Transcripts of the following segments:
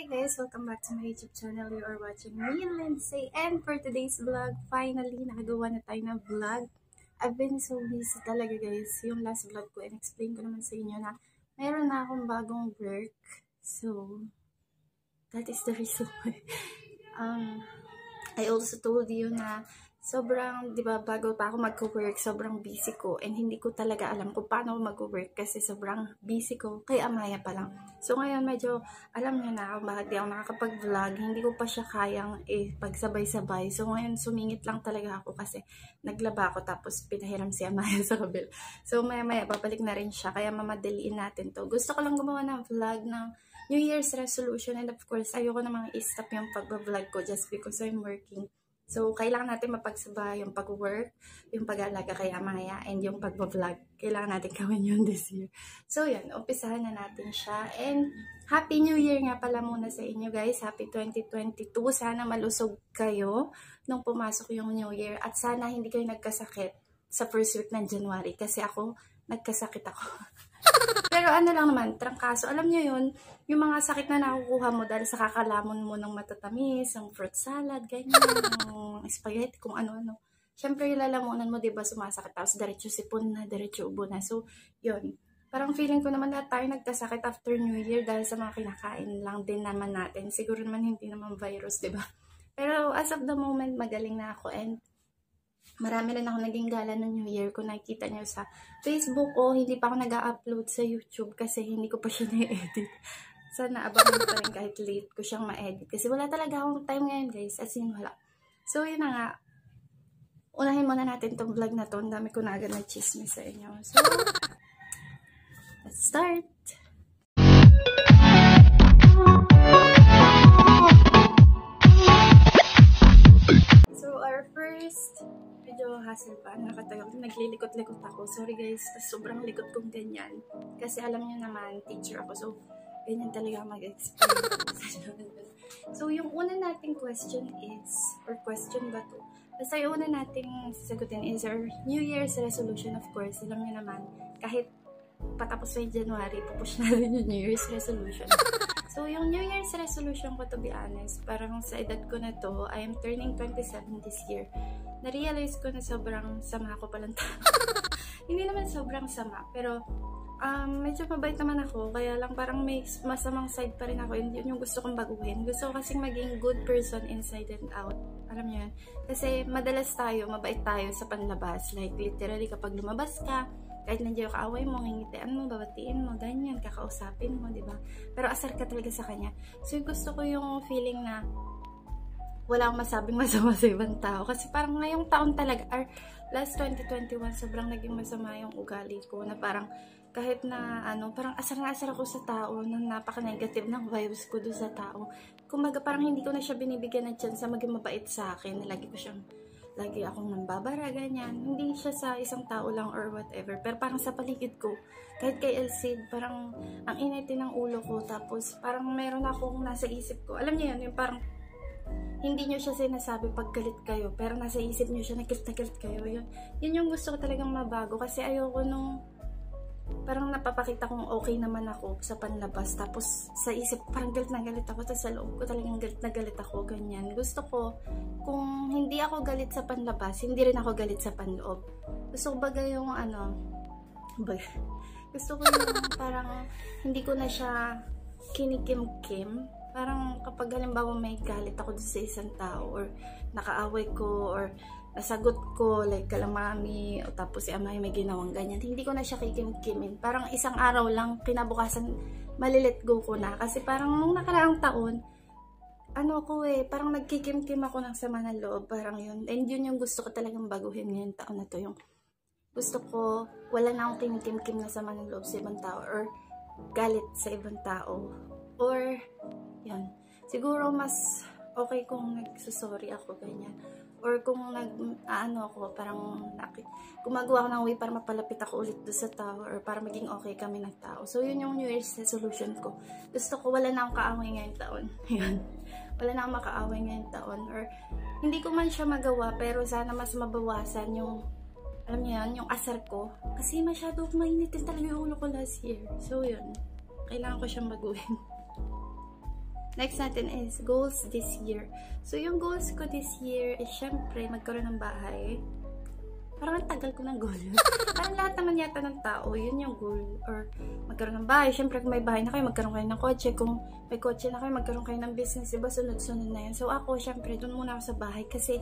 Hi guys! Welcome back to my YouTube channel. You are watching me, Lindsay. And for today's vlog, finally, nakagawa na tayo ng vlog. I've been so busy talaga guys. Yung last vlog ko, and-explain ko naman sa inyo na meron na akong bagong work. So, that is the reason why. um, I also told you na sobrang, di ba, bago pa ako mag-work, sobrang busy ko. And hindi ko talaga alam kung paano ako mag-work kasi sobrang busy ko. Kay Amaya pa lang. So ngayon, medyo, alam niyo na kung bakit di ako nakakapag-vlog. Hindi ko pa siya kayang eh, pagsabay-sabay. So ngayon, sumingit lang talaga ako kasi naglaba ako tapos pinahiram si Amaya sa kabil. So maya-maya, babalik na rin siya. Kaya mamadaliin natin to. Gusto ko lang gumawa ng vlog ng New Year's resolution. And of course, ayoko namang i-stop yung pag-vlog ko just because I'm working. So, kailangan natin mapagsabay yung pag-work, yung pag-aalaga kay Amaya, and yung pag-vlog. Kailangan natin gawin yun this year. So, yan. Umpisahan na natin siya. And, Happy New Year nga pala muna sa inyo guys. Happy 2022. Sana malusog kayo nung pumasok yung New Year. At sana hindi kayo nagkasakit sa first week ng January. Kasi ako, nagkasakit ako. Pero ano lang naman, trangkaso. Alam niyo yun, yung mga sakit na nakukuha mo dahil sa kakalamon mo ng matatamis, yung fruit salad, ganyan, yung spaghetti, kung ano-ano. Siyempre, yung lalamunan mo, di ba, sumasakit. Tapos, diretso sipon na, diretso ubo na. So, yun. Parang feeling ko naman lahat tayo nagkasakit after New Year dahil sa mga kinakain lang din naman natin. Siguro naman hindi naman virus, di ba? Pero as of the moment, magaling na ako and marami rin ako naging gala ng New Year kung nakikita nyo sa Facebook o hindi pa ako nag-upload sa YouTube kasi hindi ko pa siya na-edit. Sana abangan pa rin kahit late ko siyang ma-edit kasi wala talaga akong time ngayon guys as in wala. So yun na nga, unahin muna natin tong vlog na to. Ang dami ko na agad na chismis sa inyo. So, let's start! Hassle pa. Nakatayo. Naglilikot-likot ako. Sorry guys, sobrang likot kong ganyan. Kasi alam niyo naman, teacher ako. So, ganyan talaga mag-explain. so, yung una nating question is, or question ba to? Basta yung una nating sasagutin is our New Year's resolution, of course. Alam niyo naman, kahit patapos na yung January, pupush natin yung New Year's resolution. So, yung New Year's resolution ko, to be honest, parang sa edad ko na to, I am turning 27 this year. Na-realize ko na sobrang sama ko palang. Hindi naman sobrang sama, pero um, medyo mabait naman ako, kaya lang parang may masamang side pa rin ako, and yun yung gusto kong baguhin. Gusto ko kasing maging good person inside and out. Alam niyo yan? Kasi madalas tayo, mabait tayo sa panlabas. Like, literally, kapag lumabas ka, kahit nandiyan yung kaaway mo, ngingitian mo, babatiin mo, ganyan, kakausapin mo, di ba? Pero asar ka talaga sa kanya. So, gusto ko yung feeling na wala akong masabing masama sa ibang tao. Kasi parang ngayong taon talaga, or last 2021, sobrang naging masama yung ugali ko na parang kahit na ano, parang asar na asar ako sa tao na napaka-negative ng vibes ko doon sa tao. Kumaga parang hindi ko na siya binibigyan ng chance na maging mabait sa akin. Lagi ko siyang lagi akong nambabara, ganyan. Hindi siya sa isang tao lang or whatever. Pero parang sa paligid ko, kahit kay Elsid, parang ang initin ng ulo ko. Tapos parang meron akong nasa isip ko. Alam niyo yun, yung parang hindi nyo siya sinasabi pag galit kayo. Pero nasa isip nyo siya, nagilt na galit kayo. Yun, yun yung gusto ko talagang mabago. Kasi ayoko nung parang napapakita kong okay naman ako sa panlabas. Tapos sa isip, parang galit na galit ako. Tapos sa loob ko talagang galit na galit ako. Ganyan. Gusto ko, kung hindi ako galit sa panlabas, hindi rin ako galit sa panloob. Gusto ko baga yung ano, baga, gusto ko yung parang hindi ko na siya kinikim-kim. Parang kapag halimbawa may galit ako sa isang tao or nakaaway ko or nasagot ko, like kalamami, o tapos si Amay may ginawang ganyan. Hindi ko na siya kikim-kimin. Parang isang araw lang, kinabukasan, malilet go ko na. Kasi parang nung nakaraang taon, ano ko eh, parang nagkikim-kim ako ng sama ng loob. Parang yun. And yun yung gusto ko talagang baguhin ngayon taon na to. Yung gusto ko, wala na akong kinikim-kim na sama ng loob sa ibang tao. Or galit sa ibang tao. Or, yun. Siguro mas okay kung nagsusorry ako, ganyan or kung nag ano ako parang gumagawa ako ng way para mapalapit ako ulit do sa tao or para maging okay kami ng tao. So yun yung New Year's resolution ko. Gusto ko wala na akong kaaway ngayong taon. Yun. wala na akong makaaway ngayong taon or hindi ko man siya magawa pero sana mas mabawasan yung alam niyo yun, yung asar ko. Kasi masyado mainitin talaga yung ulo ko last year. So yun, kailangan ko siyang baguhin. Next natin is goals this year. So, yung goals ko this year is syempre magkaroon ng bahay. Parang ang tagal ko ng goal yun. Parang lahat naman yata ng tao, yun yung goal. Or magkaroon ng bahay. Siyempre, kung may bahay na kayo, magkaroon kayo ng kotse. Kung may kotse na kayo, magkaroon kayo ng business. Diba, sunod-sunod na yan. So, ako, siyempre, dun muna ako sa bahay. Kasi,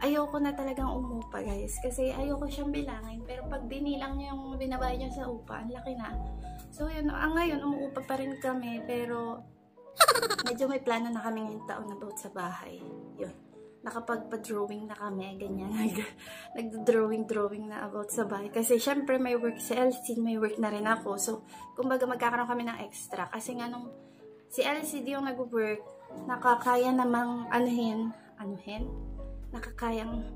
ayoko na talagang umupa, guys. Kasi, ayoko siyang bilangin. Pero, pag binilang niyo yung binabayad niyo sa upa, ang laki na. So, yun. Ang ngayon, umuupa pa rin kami. Pero, medyo may plano na kami ngayong taon about sa bahay. Yun nakapagpa-drawing na kami, ganyan. Nag-drawing-drawing na about sa bahay. Kasi syempre may work si Elsie, may work na rin ako. So, kumbaga magkakaroon kami ng extra. Kasi nga nung si LCD yung nag-work, nakakaya namang anuhin, anuhin? Nakakayang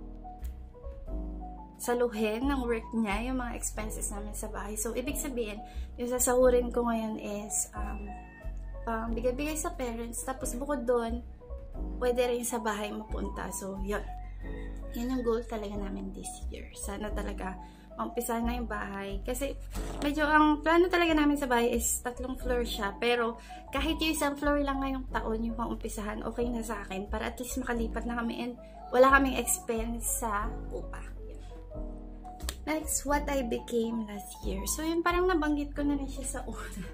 saluhin ng work niya, yung mga expenses namin sa bahay. So, ibig sabihin, yung sasahurin ko ngayon is um, pang bigay-bigay sa parents. Tapos, bukod doon, pwede rin sa bahay mapunta. So, yun. Yun ang goal talaga namin this year. Sana talaga umpisa na yung bahay. Kasi, medyo ang plano talaga namin sa bahay is tatlong floor siya. Pero, kahit yung isang floor lang ngayong taon yung maumpisahan, okay na sa akin. Para at least makalipat na kami and wala kaming expense sa upa. Next, what I became last year. So, yun parang nabanggit ko na rin siya sa una.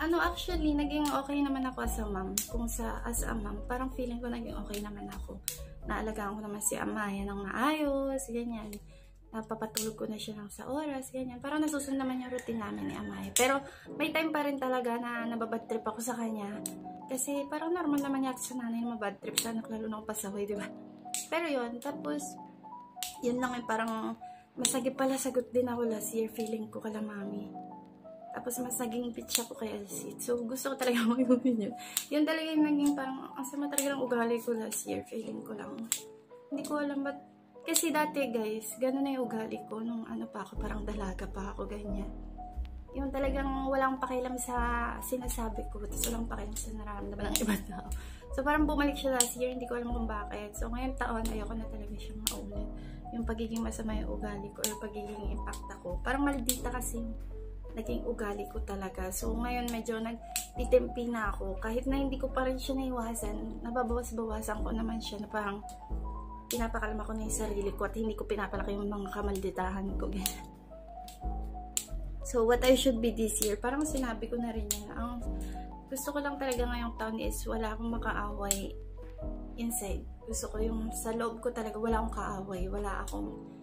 Ano, actually, naging okay naman ako as a mom. Kung sa as a mom, parang feeling ko naging okay naman ako. Naalagaan ko naman si Amaya ng maayos, ganyan. Napapatulog ko na siya ng sa oras, ganyan. Parang nasusunod naman yung routine namin ni Amaya. Pero may time pa rin talaga na nababad trip ako sa kanya. Kasi parang normal naman yata sa nanay na mabad trip sa anak, lalo na pasaway, di ba? Pero yun, tapos, yun lang eh, parang masagip pala sagot din ako last year, feeling ko kala mami tapos mas naging bitch ako kay Elsie. So gusto ko talaga mag-gawin yun. Yun talaga yung naging parang, ang sama talaga ng ugali ko last year. Feeling ko lang. Hindi ko alam ba't, kasi dati guys, gano'n na yung ugali ko nung ano pa ako, parang dalaga pa ako, ganyan. Yung talagang walang pakialam sa sinasabi ko, tapos walang pakialam sa nararamdaman ng ibang tao. So parang bumalik siya last year, hindi ko alam kung bakit. So ngayon taon, ayoko na talaga siyang maulit. Yung pagiging masama yung ugali ko or pagiging impact ako. Parang maldita kasi naging ugali ko talaga. So, ngayon medyo nagtitimpi na ako. Kahit na hindi ko pa rin siya naiwasan, nababawas-bawasan ko naman siya na parang pinapakalma ko na yung sarili ko at hindi ko pinapalaki yung mga kamalditahan ko. so, what I should be this year, parang sinabi ko na rin yan. Ang gusto ko lang talaga ngayong taon is wala akong makaaway inside. Gusto ko yung sa loob ko talaga wala akong kaaway. Wala akong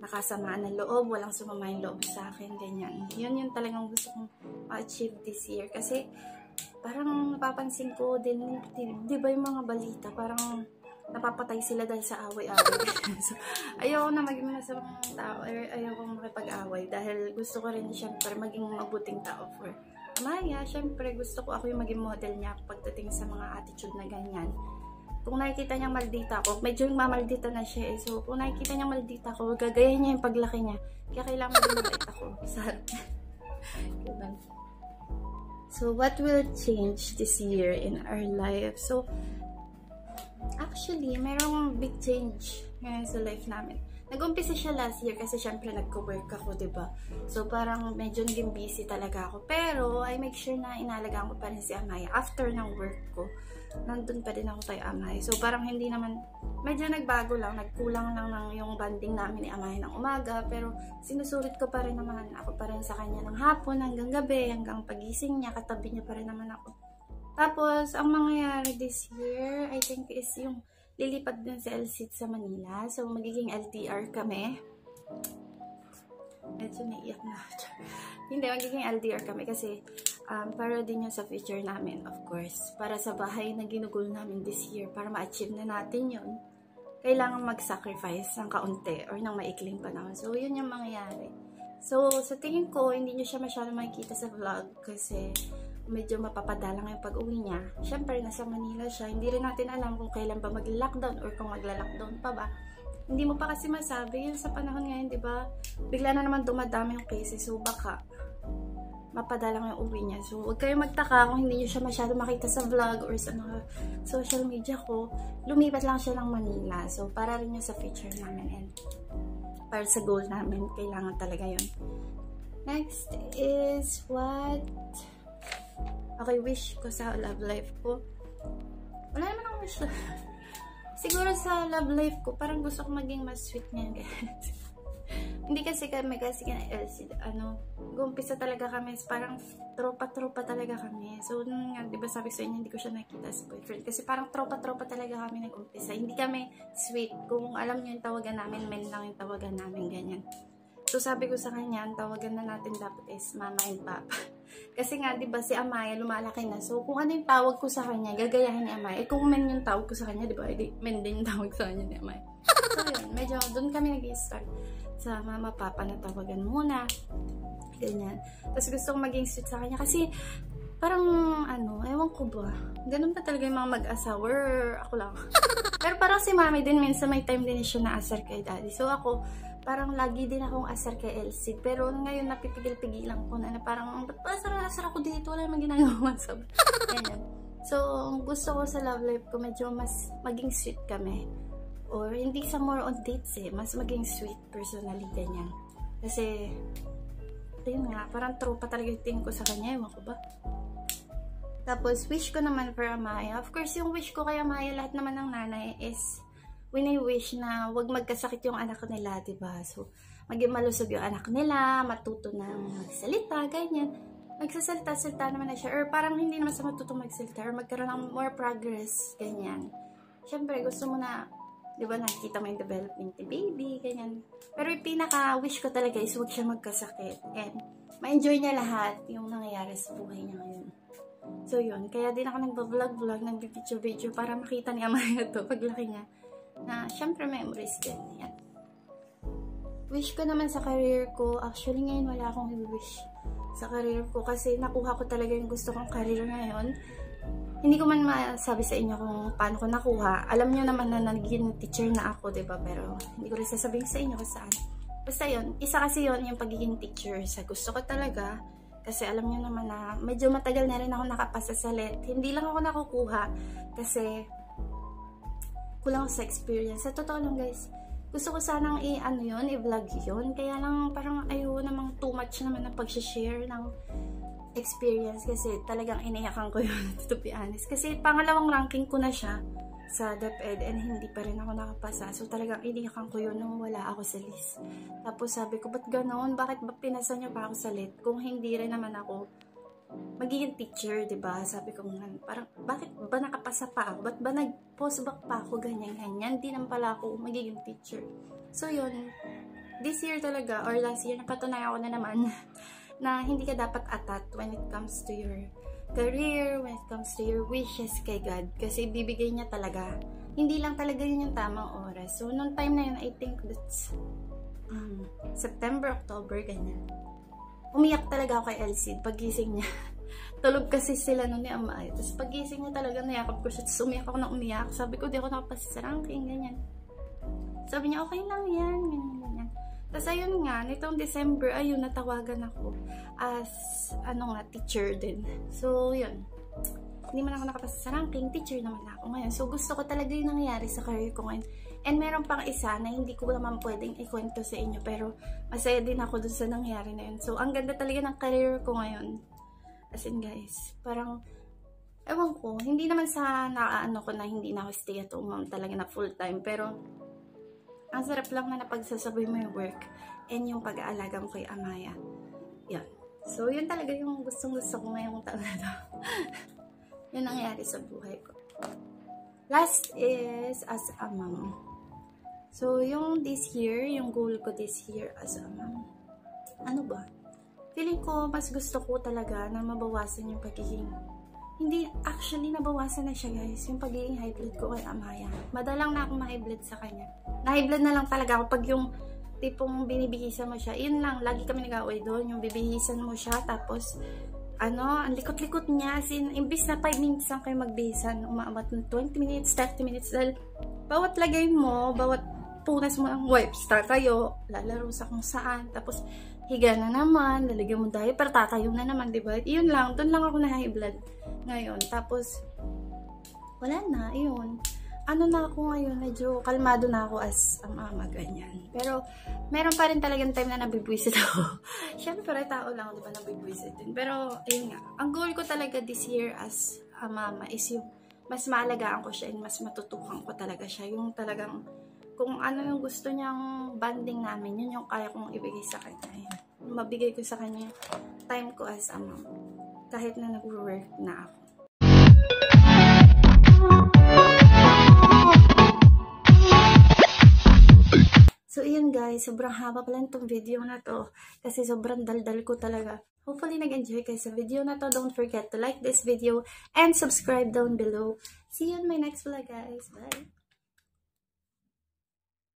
nakasamaan ng loob, walang sumama yung loob sa akin, ganyan. Yun yung talagang gusto kong ma-achieve this year. Kasi, parang napapansin ko din, di, di ba yung mga balita, parang napapatay sila dahil sa away-away. so, ayoko na maging masamang tao, or ayoko makipag-away dahil gusto ko rin syempre maging mabuting tao for Amaya. Syempre, gusto ko ako yung maging model niya pagdating sa mga attitude na ganyan kung nakikita niyang maldita ako, medyo mamaldita na siya eh. So, kung nakikita niyang maldita ako, gagayan niya yung paglaki niya. Kaya kailangan din mabait ako. so, what will change this year in our life? So, actually, merong big change ngayon sa life namin. Nag-umpisa siya last year kasi syempre nagko-work ako, ba diba? So, parang medyo naging busy talaga ako. Pero, I make sure na inalagaan ko pa rin si Amaya after ng work ko nandun pa din ako kay Amay. So, parang hindi naman, medyo nagbago lang, nagkulang lang ng yung banding namin ni Amay ng umaga, pero sinusulit ko pa rin naman ako pa rin sa kanya ng hapon hanggang gabi, hanggang pagising niya, katabi niya pa rin naman ako. Tapos, ang mangyayari this year, I think is yung lilipat din si LCIT sa Manila. So, magiging LTR kami. Medyo naiyak na. Hindi, magiging LDR kami kasi um, para din yun sa future namin, of course. Para sa bahay na ginugol namin this year, para ma-achieve na natin yun, kailangan mag-sacrifice ng kaunti or ng maikling panahon. So, yun yung mangyayari. So, sa tingin ko, hindi nyo siya masyado makikita sa vlog kasi medyo mapapadalang yung pag-uwi niya. Siyempre, nasa Manila siya. Hindi rin natin alam kung kailan pa mag-lockdown or kung magla-lockdown pa ba. Hindi mo pa kasi masabi. Yun sa panahon ngayon, di ba? Bigla na naman dumadami yung cases. So, baka mapadalang yung uwi niya. So, huwag kayong magtaka kung hindi nyo siya masyado makita sa vlog or sa mga social media ko. Lumipat lang siya ng Manila. So, para rin yun sa future namin and para sa goal namin, kailangan talaga yun. Next is what Okay, wish ko sa love life ko. Wala naman akong wish. Siguro sa love life ko, parang gusto ko maging mas sweet niya. Hindi kasi kami kasi LC, ano, gumpisa talaga kami, parang tropa-tropa talaga kami. So, nung nga, di ba sabi sa inyo, hindi ko siya nakita sa boyfriend. Kasi parang tropa-tropa talaga kami nag-umpisa. Hindi kami sweet. Kung alam niyo yung tawagan namin, men lang yung tawagan namin, ganyan. So, sabi ko sa kanya, ang tawagan na natin dapat is mama and papa. Kasi nga, di ba, si Amaya lumalaki na. So, kung ano yung tawag ko sa kanya, gagayahin ni Amaya. Eh, kung men yung tawag ko sa kanya, di ba, men din yung tawag sa kanya ni Amaya. So, yun, medyo doon kami nag-start sa mama, papa muna. Ganyan. Tapos gusto kong maging sweet sa kanya kasi parang ano, ewan ko ba. Ganun pa talaga yung mga mag-asawa. Ako lang. Pero parang si mami din, minsan may time din siya na asar kay daddy. So ako, parang lagi din akong asar kay Elsie. Pero ngayon napipigil-pigilan ko na, na parang, asar-asar ako dito? Wala namang ginagawa. So, ganyan. So, gusto ko sa love life ko, medyo mas maging sweet kami or hindi sa more on dates eh, mas maging sweet personally ganyan. Kasi, yun nga, parang tropa talaga yung tingin ko sa kanya, ewan ko ba. Tapos, wish ko naman for Amaya. Of course, yung wish ko kay Amaya, lahat naman ng nanay is, wini-wish na wag magkasakit yung anak nila, ba diba? So, maging malusog yung anak nila, matuto na magsalita, ganyan. Magsasalita-salita naman na siya, or parang hindi naman sa matutong magsalita, or magkaroon ng more progress, ganyan. Siyempre, gusto mo na di ba, nakikita mo yung development ni baby, ganyan. Pero yung pinaka-wish ko talaga is huwag siya magkasakit. And, ma-enjoy niya lahat yung nangyayari sa buhay niya ngayon. So, yun. Kaya din ako nagba-vlog-vlog, nag-video-video para makita ni Amaya to paglaki niya. Na, syempre, memories din. Yan. Wish ko naman sa career ko, actually ngayon wala akong wish sa career ko kasi nakuha ko talaga yung gusto kong career ngayon hindi ko man masabi sa inyo kung paano ko nakuha. Alam niyo naman na naging teacher na ako, ba diba? Pero hindi ko rin sasabihin sa inyo kung saan. Basta yun, isa kasi yun yung pagiging teacher. Sa gusto ko talaga, kasi alam niyo naman na medyo matagal na rin ako nakapasa sa LET. Hindi lang ako nakukuha kasi kulang ako sa experience. Sa totoo lang guys, gusto ko sanang i-ano yun, i-vlog yun. Kaya lang parang ayaw namang too much naman na pag-share ng experience kasi talagang iniyakan ko yun to be honest. Kasi pangalawang ranking ko na siya sa DepEd and hindi pa rin ako nakapasa. So talagang iniyakan ko yun nung wala ako sa list. Tapos sabi ko, ba't ganoon? Bakit ba pinasa niyo pa ako sa lit? Kung hindi rin naman ako magiging teacher, ba? Sabi ko nga, parang bakit ba nakapasa pa ako? Ba't ba nag-post back pa ako ganyan ganyan? Hindi naman pala ako magiging teacher. So 'yun. This year talaga or last year napatunayan ko na naman na hindi ka dapat atat when it comes to your career, when it comes to your wishes kay God. Kasi bibigay niya talaga. Hindi lang talaga yun yung tamang oras. So, nung time na yun, I think that's um, September, October, ganyan. Umiyak talaga ako kay Elsie pagising niya. Tulog kasi sila nun ni Amay. Tapos pagising niya talaga, nayakap ko siya. Tapos umiyak ako na umiyak. Sabi ko, di ako nakapasa sa ranking, ganyan. Sabi niya, okay lang yan, ganyan. Tapos ayun nga, nitong December, ayun, natawagan ako as, ano nga, teacher din. So, yun. Hindi man ako nakapasa sa ranking, teacher naman ako ngayon. So, gusto ko talaga yung nangyari sa career ko ngayon. And meron pang isa na hindi ko naman pwedeng ikwento sa inyo, pero masaya din ako dun sa nangyari na yun. So, ang ganda talaga ng career ko ngayon. As in, guys, parang, ewan ko, hindi naman sa naaano ko na hindi na ako stay at home talaga na full time, pero ang sarap lang na napagsasabi mo yung work and yung pag-aalaga mo kay Amaya. Yan. So, yun talaga yung gustong-gusto ko ngayong taon na to. yun nangyari sa buhay ko. Last is as a mom. So, yung this year, yung goal ko this year as a mom. Ano ba? Feeling ko, mas gusto ko talaga na mabawasan yung pagiging hindi, actually, nabawasan na siya guys, yung pagiging high blood ko kay Amaya. Madalang na akong ma-high blood sa kanya. Na-high blood na lang talaga ako pag yung tipong binibihisan mo siya. Yun lang, lagi kami nag-away doon, yung bibihisan mo siya, tapos, ano, ang likot-likot niya, as in, imbis na 5 minutes lang kayo magbihisan, umaabot ng 20 minutes, 30 minutes, dahil, bawat lagay mo, bawat punas mo ng wipes, kayo, lalaro sa kung saan, tapos, higa na naman, lalagyan mo diaper, tatayo na naman, di ba? Yun lang, doon lang ako na high blood ngayon. Tapos, wala na, yun. ano na ako ngayon, medyo kalmado na ako as a mama, ganyan. Pero, meron pa rin talagang time na nabibwisit ako. Siyempre, tao lang, di ba, nabibwisit din. Pero, ayun nga, ang goal ko talaga this year as a mama is yung mas maalagaan ko siya and mas matutukan ko talaga siya. Yung talagang, kung ano yung gusto niyang banding namin, yun yung kaya kong ibigay sa kanya. Yun. Mabigay ko sa kanya time ko as a mom. Kahit na nag-work na ako. So, iyon guys, sobrang haba pala itong video na to. Kasi sobrang daldal ko talaga. Hopefully, nag-enjoy kayo sa video na to. Don't forget to like this video and subscribe down below. See you in my next vlog, guys. Bye!